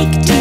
take two.